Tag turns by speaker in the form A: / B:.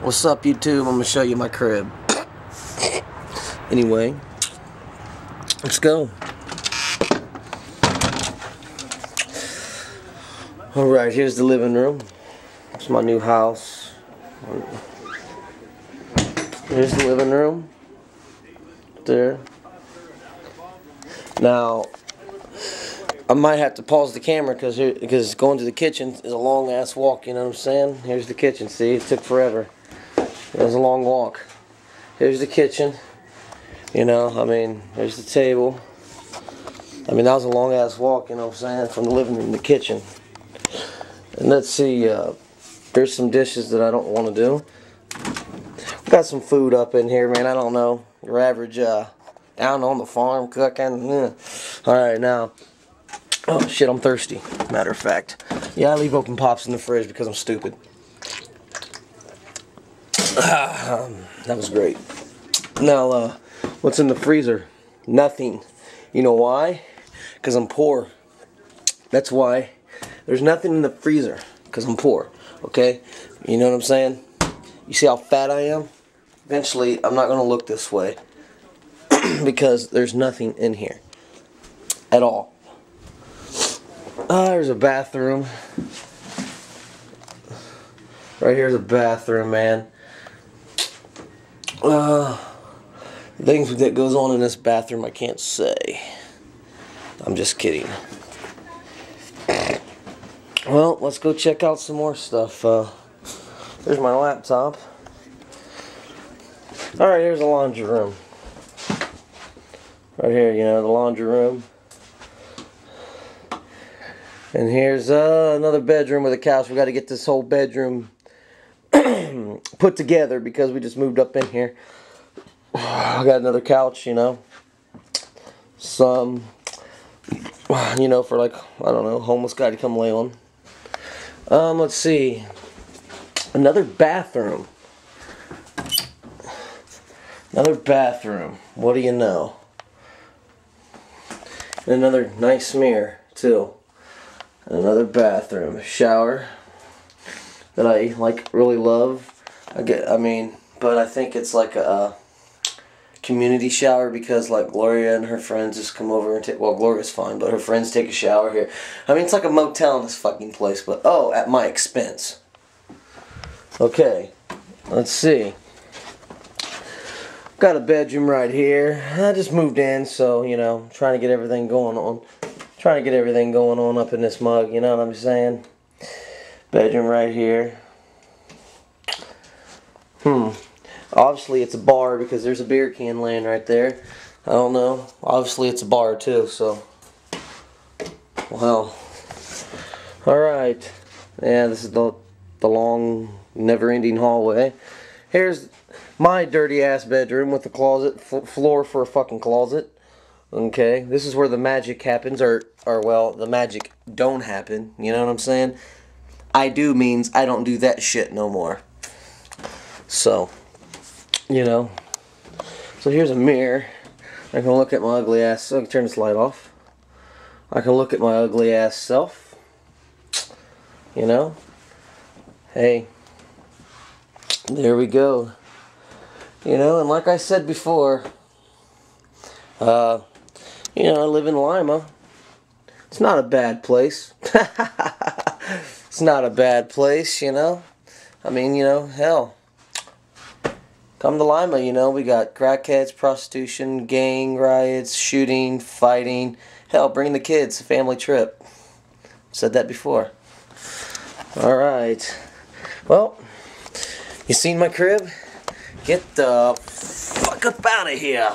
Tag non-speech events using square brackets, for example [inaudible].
A: What's up YouTube? I'm gonna show you my crib. Anyway, let's go. Alright, here's the living room. It's my new house. Here's the living room. There. Now, I might have to pause the camera because because going to the kitchen is a long ass walk. You know what I'm saying? Here's the kitchen. See, it took forever. It was a long walk. Here's the kitchen. You know, I mean, there's the table. I mean, that was a long ass walk. You know what I'm saying? From the living room to the kitchen. And let's see. Uh, there's some dishes that I don't want to do. We got some food up in here, man. I don't know. Your average uh, down on the farm cooking. Yeah. All right, now Oh shit, I'm thirsty. Matter of fact. Yeah, I leave open pops in the fridge because I'm stupid. [clears throat] that was great. Now, uh, what's in the freezer? Nothing. You know why? Because I'm poor. That's why. There's nothing in the freezer because I'm poor. Okay? You know what I'm saying? You see how fat I am? Eventually, I'm not going to look this way [clears throat] because there's nothing in here at all. Oh, there's a bathroom. Right here's a bathroom, man. Uh, things that goes on in this bathroom I can't say. I'm just kidding. Well, let's go check out some more stuff. Uh, there's my laptop. Alright, here's the laundry room. Right here, you know, the laundry room. And here's uh, another bedroom with a couch. We got to get this whole bedroom put together because we just moved up in here. [sighs] I got another couch, you know. Some, [sighs] you know, for like, I don't know, homeless guy to come lay on. Um, let's see. Another bathroom. Another bathroom. What do you know? And another nice mirror, too another bathroom shower that I like really love I get I mean but I think it's like a community shower because like Gloria and her friends just come over and take well Gloria's fine but her friends take a shower here I mean it's like a motel in this fucking place but oh at my expense okay let's see got a bedroom right here I just moved in so you know trying to get everything going on Trying to get everything going on up in this mug, you know what I'm saying? Bedroom right here. Hmm. Obviously it's a bar because there's a beer can laying right there. I don't know. Obviously it's a bar too, so. Well. Alright. Yeah, this is the, the long, never-ending hallway. Here's my dirty ass bedroom with the closet, floor for a fucking closet. Okay, this is where the magic happens, or, or well, the magic don't happen. You know what I'm saying? I do means I don't do that shit no more. So, you know. So here's a mirror. I can look at my ugly ass. I can turn this light off. I can look at my ugly ass self. You know. Hey. There we go. You know, and like I said before, uh, you know, I live in Lima. It's not a bad place. [laughs] it's not a bad place, you know. I mean, you know, hell. Come to Lima, you know, we got crackheads, prostitution, gang riots, shooting, fighting. Hell, bring the kids, family trip. Said that before. Alright. Well, you seen my crib? Get the fuck up out of here.